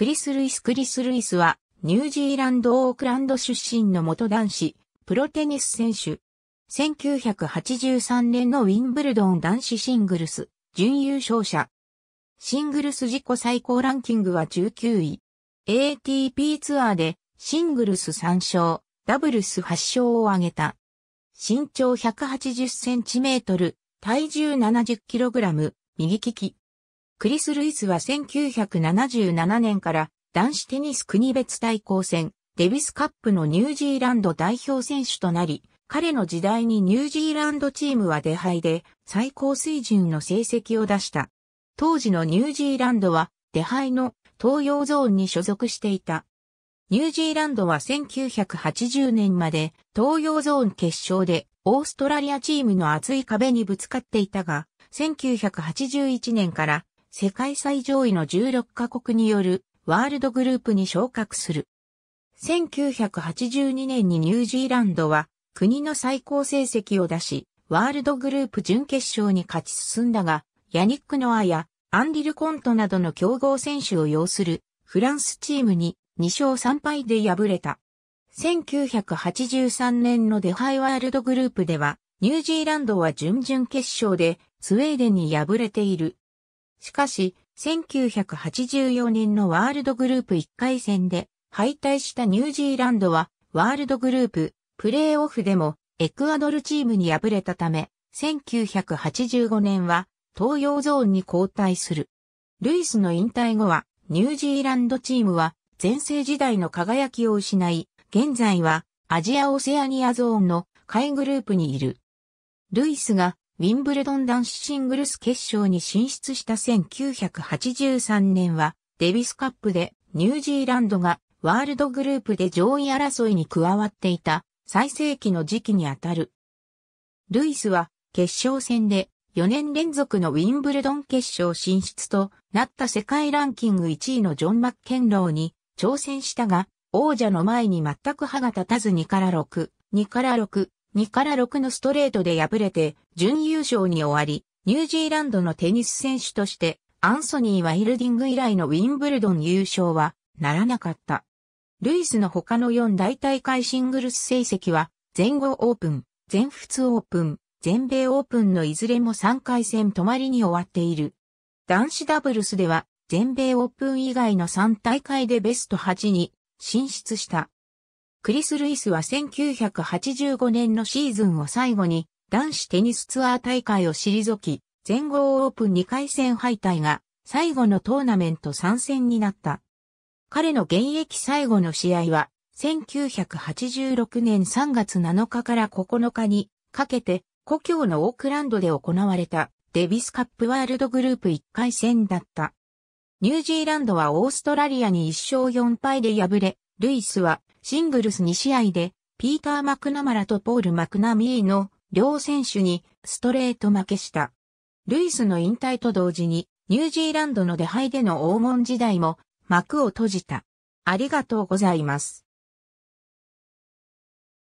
クリス・ルイス・クリス・ルイスは、ニュージーランド・オークランド出身の元男子、プロテニス選手。1983年のウィンブルドン男子シングルス、準優勝者。シングルス自己最高ランキングは19位。ATP ツアーでシングルス3勝、ダブルス8勝を挙げた。身長180センチメートル、体重70キログラム、右利き。クリス・ルイスは1977年から男子テニス国別対抗戦、デビスカップのニュージーランド代表選手となり、彼の時代にニュージーランドチームは出敗で最高水準の成績を出した。当時のニュージーランドは出敗の東洋ゾーンに所属していた。ニュージーランドは1980年まで東洋ゾーン決勝でオーストラリアチームの厚い壁にぶつかっていたが、1981年から世界最上位の16カ国によるワールドグループに昇格する。1982年にニュージーランドは国の最高成績を出し、ワールドグループ準決勝に勝ち進んだが、ヤニック・ノアやアンリル・コントなどの強豪選手を要するフランスチームに2勝3敗で敗れた。1983年のデハイワールドグループでは、ニュージーランドは準々決勝でスウェーデンに敗れている。しかし、1984年のワールドグループ1回戦で敗退したニュージーランドはワールドグループプレーオフでもエクアドルチームに敗れたため、1985年は東洋ゾーンに交代する。ルイスの引退後はニュージーランドチームは前世時代の輝きを失い、現在はアジアオセアニアゾーンの下位グループにいる。ルイスがウィンブルドン男子シングルス決勝に進出した1983年は、デビスカップでニュージーランドがワールドグループで上位争いに加わっていた最盛期の時期にあたる。ルイスは決勝戦で4年連続のウィンブルドン決勝進出となった世界ランキング1位のジョン・マッケンローに挑戦したが、王者の前に全く歯が立たず2から6、2から6、2から6のストレートで敗れて準優勝に終わり、ニュージーランドのテニス選手としてアンソニー・ワイルディング以来のウィンブルドン優勝はならなかった。ルイスの他の4大大会シングルス成績は全豪オープン、全仏オープン、全米オープンのいずれも3回戦止まりに終わっている。男子ダブルスでは全米オープン以外の3大会でベスト8に進出した。クリス・ルイスは1985年のシーズンを最後に男子テニスツアー大会を退き、全豪オープン2回戦敗退が最後のトーナメント参戦になった。彼の現役最後の試合は1986年3月7日から9日にかけて故郷のオークランドで行われたデビスカップワールドグループ1回戦だった。ニュージーランドはオーストラリアに1勝4敗で敗れ、ルイスはシングルス2試合で、ピーター・マクナマラとポール・マクナミーの両選手にストレート負けした。ルイスの引退と同時に、ニュージーランドの出敗での黄金時代も幕を閉じた。ありがとうございます。